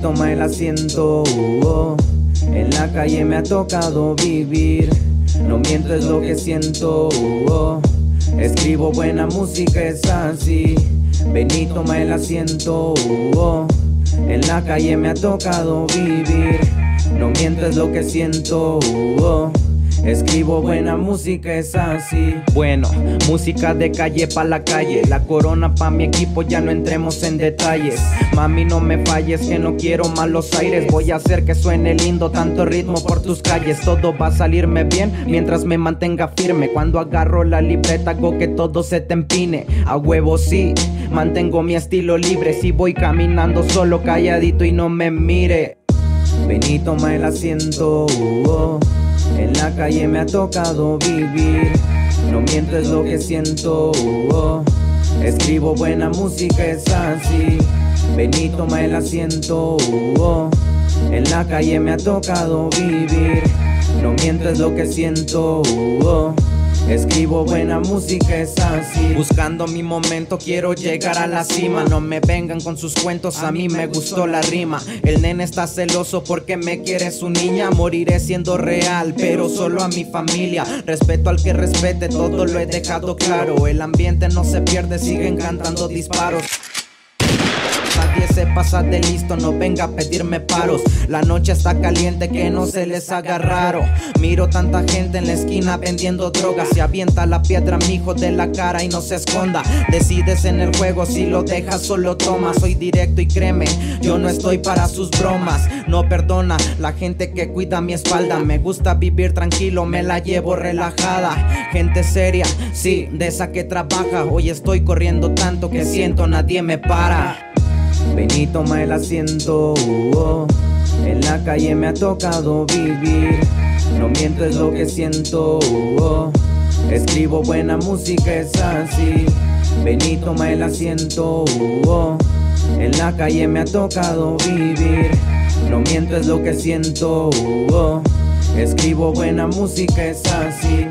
toma el asiento. uh, En la calle me ha tocado vivir. No miento, es lo que siento. uh, Escribo buena música, es así. Ven y toma el asiento. uh, En la calle me ha tocado vivir. No miento, es lo que siento. Escribo buena música, es así. Bueno, música de calle pa' la calle. La corona pa' mi equipo, ya no entremos en detalles. Mami, no me falles, que no quiero malos aires. Voy a hacer que suene lindo, tanto ritmo por tus calles. Todo va a salirme bien mientras me mantenga firme. Cuando agarro la libreta, hago que todo se te empine. A huevo, sí, mantengo mi estilo libre. Si voy caminando solo, calladito y no me mire. Ven y toma el asiento. uh, En la calle me ha tocado vivir. No miento, es lo que siento. uh, Escribo buena música, es así. Ven y toma el asiento. uh, En la calle me ha tocado vivir. No miento, es lo que siento. uh, Escribo buena música, es así. Buscando mi momento, quiero llegar a la cima. No me vengan con sus cuentos, a mí me gustó la rima. El nene está celoso porque me quiere su niña. Moriré siendo real, pero solo a mi familia. Respeto al que respete, todo lo he dejado claro. El ambiente no se pierde, siguen cantando disparos. Nadie se pasa de listo, no venga a pedirme paros. La noche está caliente, que no se les haga raro. Miro tanta gente en la esquina vendiendo drogas. Se avienta la piedra, mi hijo de la cara y no se esconda. Decides en el juego, si lo dejas, solo tomas. Soy directo y créeme, yo no estoy para sus bromas. No perdona la gente que cuida mi espalda. Me gusta vivir tranquilo, me la llevo relajada. Gente seria, sí, de esa que trabaja. Hoy estoy corriendo tanto que siento nadie me para. Ven toma el asiento. uh, En la calle me ha tocado vivir. No miento, es lo que siento. uh, Escribo buena música, es así. Ven y toma el asiento. uh, En la calle me ha tocado vivir. No miento, es lo que siento. Escribo buena música, es así.